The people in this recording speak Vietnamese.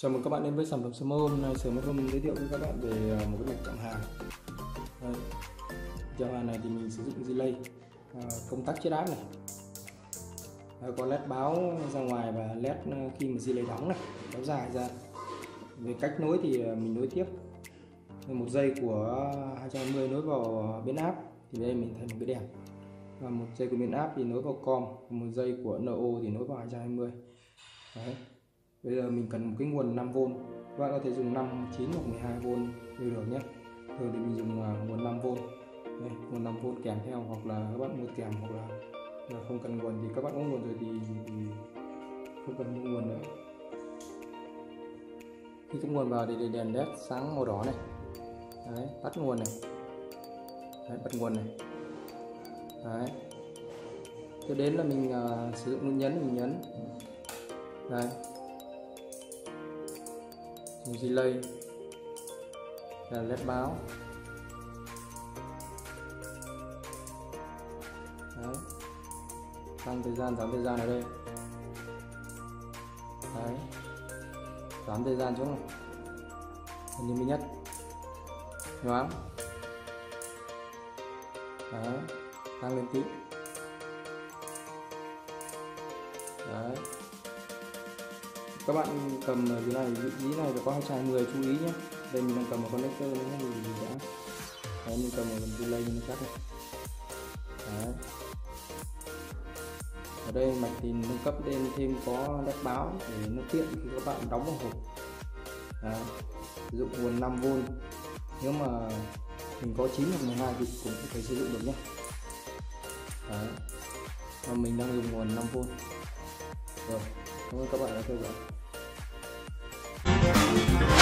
Chào mừng các bạn đến với sản phẩm sớm hôm nay sớm hôm mình giới thiệu với các bạn về à, một cái mạch chạm hàng. Đây. chạm hàng này thì mình sử dụng delay à, công tắc chiết áp này. À, có led báo ra ngoài và led à, khi mà delay đóng này kéo dài ra. Về cách nối thì à, mình nối tiếp. Một dây của 220 nối vào biến áp thì đây mình thấy một cái đèn. Và một dây của biến áp thì nối vào com một dây của NO thì nối vào 220 Đấy bây giờ mình cần một cái nguồn 5V các bạn có thể dùng 5, 9 hoặc 12V đều được nhé. Thường thì mình dùng à, nguồn 5V đây, nguồn 5V kèm theo hoặc là các bạn mua kèm hoặc là, là không cần nguồn thì các bạn có nguồn rồi thì, thì không cần mua nguồn nữa. Khi có nguồn vào thì để đèn led sáng màu đỏ này. Đấy tắt nguồn này. Đấy, bật nguồn này. Đấy. Tiếp đến là mình uh, sử dụng nút nhấn mình nhấn. Đấy delay là led báo. Đấy. Tăng thời gian giảm thời gian ở đây. Đấy. Giảm thời gian xuống. Này như mình nhất. Nhoáng đấy. Tăng lên tí đấy các bạn cầm dưới này vị trí này phải có hai chai người chú ý nhé. Đây mình đang cầm một connector nữa thì đã. Đấy, mình cầm một phần delay nó cắt này. Đấy. Ở đây mạch thì nâng cấp lên thêm có đắt báo để nó tiện khi các bạn đóng vào hộp. Đấy. sử dụng nguồn 5V nếu mà mình có 9 hoặc 12 thì cũng có thể sử dụng được nhé. Đấy. Và mình đang dùng nguồn 5V rồi, cảm ơn các bạn đã theo dõi. Thank you.